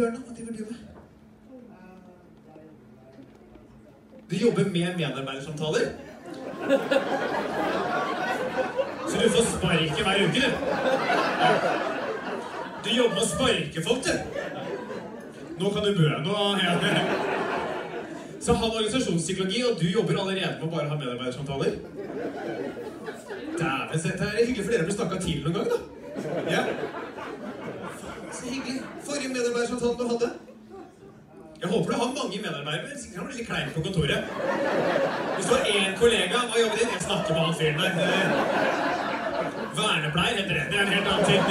Bjørn, hva driver du med? Du jobber med medarbeidersamtaler? Så du får sparke hver uke, du? Du jobber med å sparke folk, du? Nå kan du bø. Nå, ja. Så han har organisasjonspsykologi, og du jobber allerede med å bare ha medarbeidersamtaler? Dæven, dette er hyggelig for dere å bli snakka til noen gang, da. Ja hyggelig forrige medarbeider som fant hadde. Jeg håper du har mange medarbeidere. Sikkert han blir litt klein på kontoret. Hvis du har én kollega Hva jobber din? Jeg snakker med han fyren der. Vernepleier heter det. Det er en helt annen ting.